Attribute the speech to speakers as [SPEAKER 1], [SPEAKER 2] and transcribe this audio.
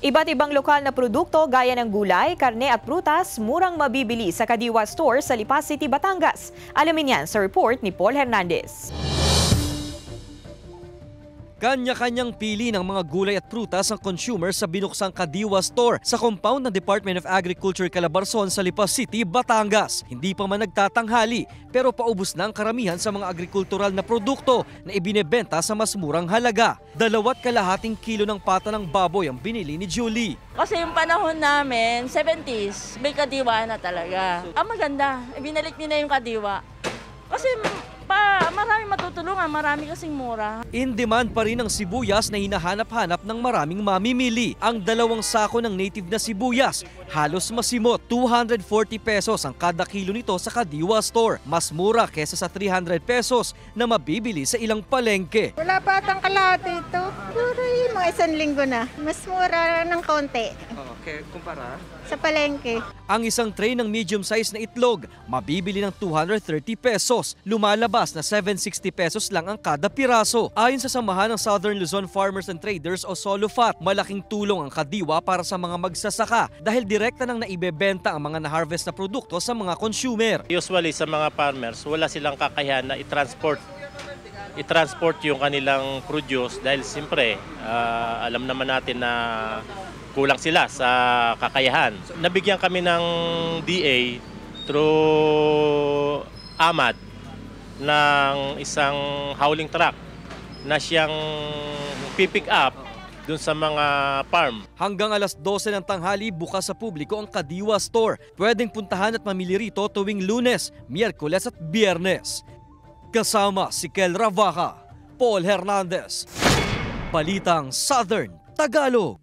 [SPEAKER 1] Iba't ibang lokal na produkto gaya ng gulay, karne at prutas murang mabibili sa Kadiwa Store sa Lipas City, Batangas. Alamin yan sa report ni Paul Hernandez.
[SPEAKER 2] Kanya-kanyang pili ng mga gulay at prutas ang consumer sa binuksang Kadiwa Store sa compound ng Department of Agriculture Calabarzon sa Lipas City, Batangas. Hindi pa man nagtatanghali pero paubos na ang karamihan sa mga agrikultural na produkto na ibinebenta sa mas murang halaga. Dalawat kalahating kilo ng pata ng baboy ang binili ni Julie.
[SPEAKER 3] Kasi yung panahon namin, 70s, may kadiwa na talaga. Ah, maganda. Ibinalik nila yung kadiwa. Kasi pa, marami matutulungan, marami kasing mura.
[SPEAKER 2] In demand pa rin ang sibuyas na hinahanap-hanap ng maraming mamimili. Ang dalawang sako ng native na sibuyas, halos masimot, 240 pesos ang kada kilo nito sa Kadiwa Store. Mas mura kesa sa 300 pesos na mabibili sa ilang palengke.
[SPEAKER 4] Wala pa atang kalahati ito. Puro yung mga isang linggo na. Mas mura ng konti
[SPEAKER 2] Okay, kumpara?
[SPEAKER 4] sa palengke.
[SPEAKER 2] Ang isang tray ng medium size na itlog, mabibili ng 230 pesos. Lumalabas na 760 pesos lang ang kada piraso. Ayon sa samahan ng Southern Luzon Farmers and Traders o SOLUFAT, malaking tulong ang kadiwa para sa mga magsasaka dahil direkta nang naibebenta ang mga na-harvest na produkto sa mga consumer.
[SPEAKER 5] Usually sa mga farmers, wala silang kakayahan na i-transport i-transport yung kanilang produce dahil siyempre ah, alam naman natin na kulang sila sa kakayahan. Nabigyan kami ng DA through AMAT ng isang hauling truck na siyang pipick up dun sa mga farm.
[SPEAKER 2] Hanggang alas 12 ng tanghali bukas sa publiko ang Kadiwa Store. Pwedeng puntahan at mamili rito tuwing lunes, miyerkules at biyernes. Kasama si Kel Ravaca, Paul Hernandez. Balitang Southern Tagalog.